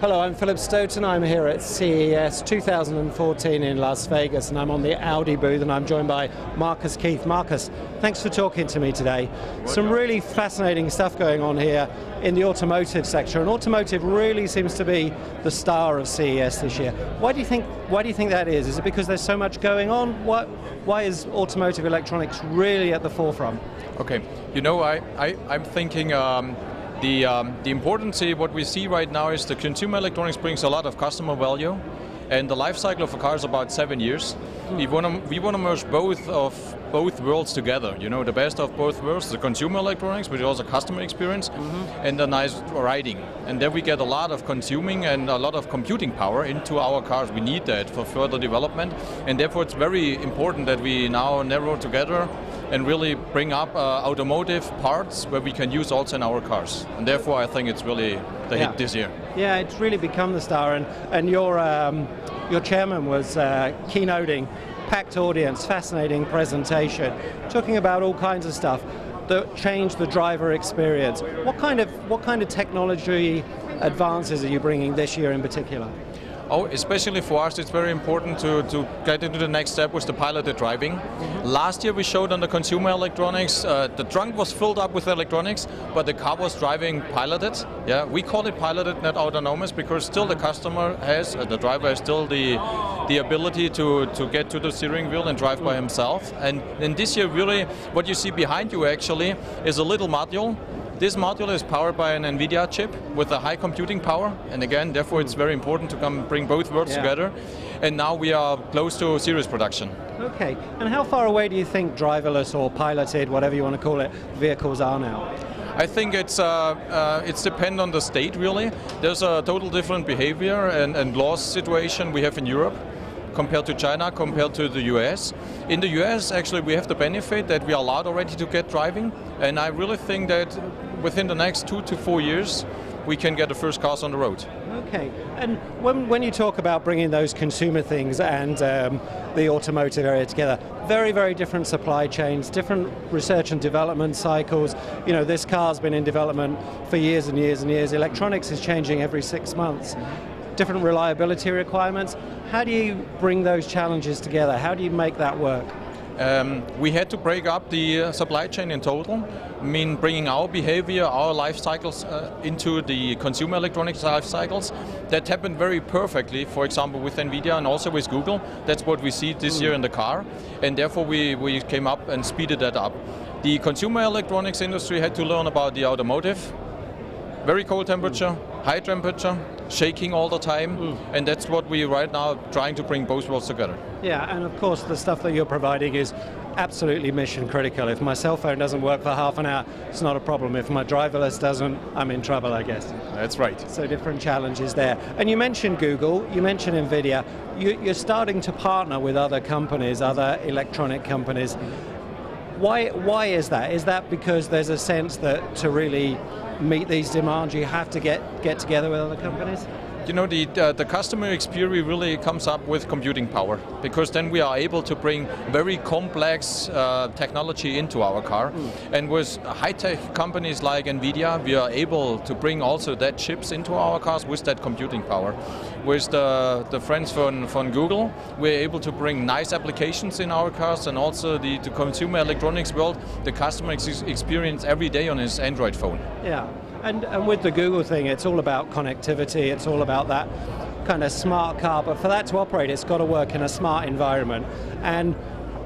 Hello, I'm Philip Stoten. I'm here at CES 2014 in Las Vegas, and I'm on the Audi booth, and I'm joined by Marcus Keith. Marcus, thanks for talking to me today. Some really fascinating stuff going on here in the automotive sector, and automotive really seems to be the star of CES this year. Why do you think? Why do you think that is? Is it because there's so much going on? What, why is automotive electronics really at the forefront? Okay, you know, I, I I'm thinking. Um, the, um, the importance, what we see right now is the consumer electronics brings a lot of customer value and the life cycle of a car is about seven years. We want to we want to merge both of both worlds together. You know, the best of both worlds: the consumer electronics, but also customer experience, mm-hmm. and the nice riding. And then we get a lot of consuming and a lot of computing power into our cars. We need that for further development, and therefore it's very important that we now narrow together and really bring up uh, automotive parts where we can use also in our cars. And therefore, I think it's really the yeah. hit this year. Yeah, it's really become the star. And and your um, your chairman was uh, keynoting, packed audience, fascinating presentation, talking about all kinds of stuff that change the driver experience. What kind of what kind of technology advances are you bringing this year in particular? Oh, especially for us, it's very important to, to get into the next step with the piloted driving. Mm-hmm. Last year we showed on the consumer electronics, uh, the trunk was filled up with electronics, but the car was driving piloted. Yeah, we call it piloted, not autonomous, because still the customer has, uh, the driver has still the the ability to, to get to the steering wheel and drive by himself. And, and this year, really, what you see behind you actually is a little module this module is powered by an NVIDIA chip with a high computing power, and again, therefore it's very important to come bring both worlds yeah. together. And now we are close to series production. Okay, and how far away do you think driverless or piloted, whatever you want to call it, vehicles are now? I think it's uh, uh, it's depend on the state really. There's a total different behavior and, and laws situation we have in Europe compared to China, compared to the US. In the US, actually, we have the benefit that we are allowed already to get driving, and I really think that within the next two to four years, we can get the first cars on the road. Okay, and when, when you talk about bringing those consumer things and um, the automotive area together, very, very different supply chains, different research and development cycles. You know, this car's been in development for years and years and years. Electronics is changing every six months different reliability requirements. How do you bring those challenges together? How do you make that work? Um, we had to break up the uh, supply chain in total. I mean, bringing our behavior, our life cycles uh, into the consumer electronics life cycles. That happened very perfectly, for example, with NVIDIA and also with Google. That's what we see this mm. year in the car. And therefore, we, we came up and speeded that up. The consumer electronics industry had to learn about the automotive. Very cold temperature, mm. high temperature, shaking all the time, mm. and that's what we right now trying to bring both worlds together. Yeah, and of course the stuff that you're providing is absolutely mission critical. If my cell phone doesn't work for half an hour, it's not a problem. If my driverless doesn't, I'm in trouble, I guess. That's right. So different challenges there. And you mentioned Google, you mentioned NVIDIA. You, you're starting to partner with other companies, other electronic companies. Why, why is that? Is that because there's a sense that to really meet these demands, you have to get, get together with other companies? You know, the, uh, the customer experience really comes up with computing power because then we are able to bring very complex uh, technology into our car. Mm. And with high-tech companies like NVIDIA, we are able to bring also that chips into our cars with that computing power. With the, the friends from, from Google, we're able to bring nice applications in our cars and also the, the consumer electronics world, the customer ex experience every day on his Android phone. Yeah. And, and with the Google thing, it's all about connectivity, it's all about that kind of smart car, but for that to operate, it's got to work in a smart environment. And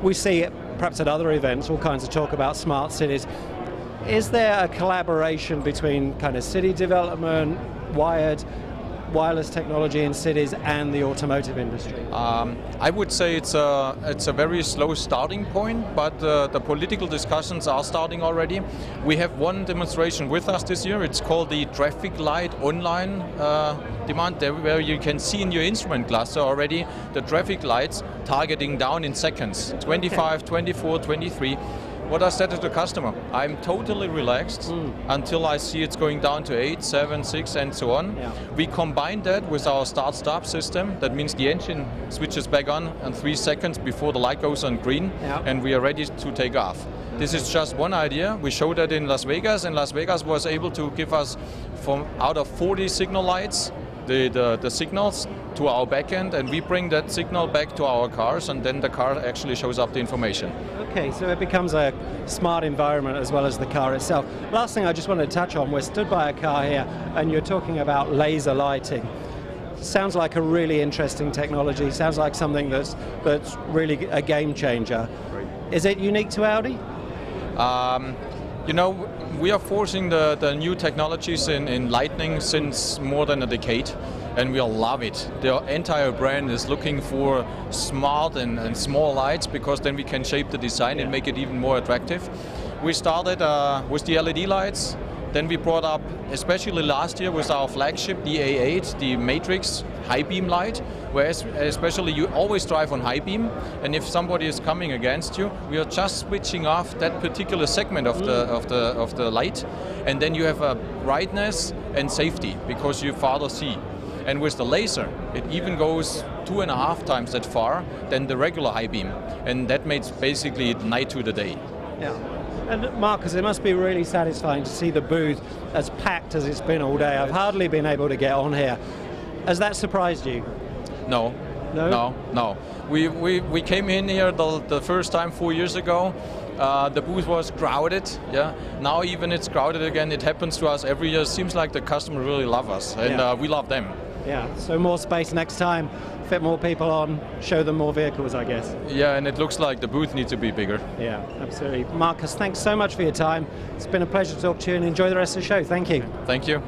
we see it perhaps at other events, all kinds of talk about smart cities. Is there a collaboration between kind of city development, wired, wireless technology in cities and the automotive industry? Um, I would say it's a, it's a very slow starting point, but uh, the political discussions are starting already. We have one demonstration with us this year. It's called the Traffic Light Online uh, Demand, where you can see in your instrument cluster already the traffic lights targeting down in seconds 25, okay. 24, 23 what I said to the customer, I'm totally relaxed mm. until I see it's going down to 8, 7, 6 and so on. Yeah. We combine that with our start-stop system. That means the engine switches back on in 3 seconds before the light goes on green yeah. and we are ready to take off. This is just one idea. We showed that in Las Vegas and Las Vegas was able to give us from out of 40 signal lights the, the, the signals to our backend, and we bring that signal back to our cars, and then the car actually shows up the information. Okay, so it becomes a smart environment as well as the car itself. Last thing I just wanted to touch on, we're stood by a car here, and you're talking about laser lighting. Sounds like a really interesting technology. Sounds like something that's that's really a game changer. Is it unique to Audi? Um, you know, we are forcing the, the new technologies in, in lighting since more than a decade, and we all love it. The entire brand is looking for smart and, and small lights because then we can shape the design Yeah. and make it even more attractive. We started uh, with the LED lights, then we brought up, especially last year, with our flagship, the A8, the Matrix high beam light, where especially you always drive on high beam, and if somebody is coming against you, we are just switching off that particular segment of the of the of the light, and then you have a brightness and safety because you farther see. And with the laser, it even goes two and a half times that far than the regular high beam, and that makes basically night to the day. Yeah. And Marcus, it must be really satisfying to see the booth as packed as it's been all day. I've hardly been able to get on here. Has that surprised you? No. No? No, no. We, we, we came in here the, the first time four years ago. Uh, the booth was crowded. Yeah. Now even it's crowded again. It happens to us every year. Seems like the customer really love us, and Yeah. uh, we love them. Yeah. So more space next time, fit more people on, show them more vehicles, I guess. Yeah, and it looks like the booth needs to be bigger. Yeah, absolutely. Marcus, thanks so much for your time. It's been a pleasure to talk to you and enjoy the rest of the show. Thank you. Thank you.